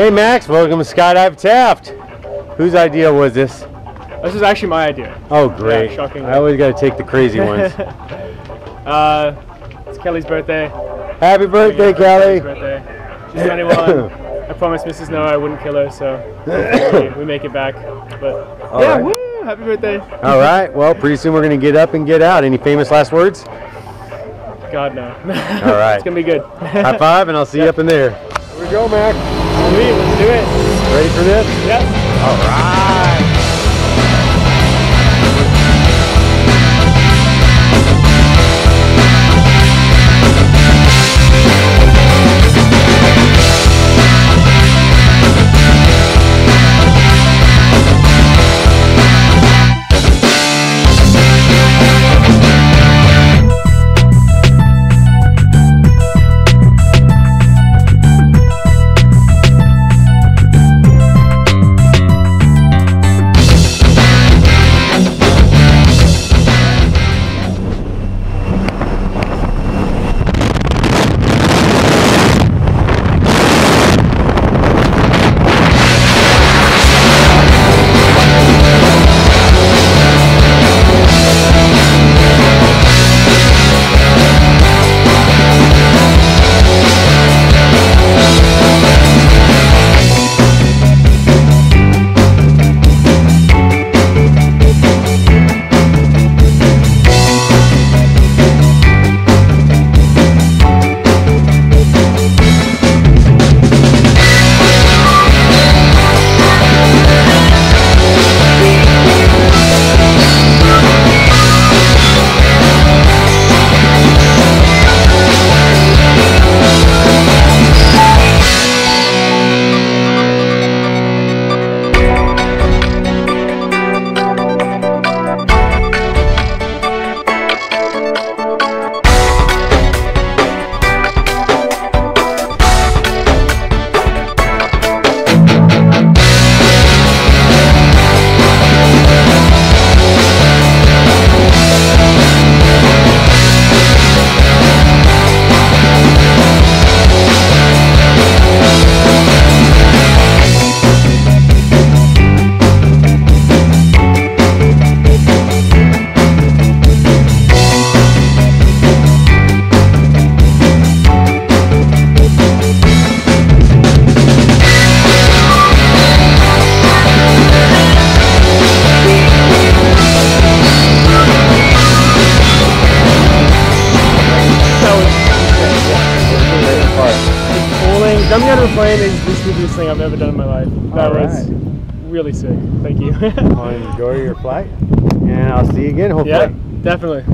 Hey Max, welcome to Skydive Taft. Whose idea was this? This is actually my idea. Oh great. Yeah, shockingly. I always got to take the crazy ones. uh, it's Kelly's birthday. Happy birthday, Kelly. Kelly's birthday. She's 21. I promised Mrs. Noah I wouldn't kill her, so we make it back. But All yeah, right. woo! Happy birthday. All right. Well, pretty soon we're going to get up and get out. Any famous last words? God no. All right. it's gonna be good. High five, and I'll see you up in there. Go, Mac. Sweet, let's do it. Ready for this? Yep. All right. Was jumping out of a plane is the stupidest thing I've ever done in my life. That All was really sick. Thank you. Well, enjoy your flight, and I'll see you again, hopefully. yeah, definitely.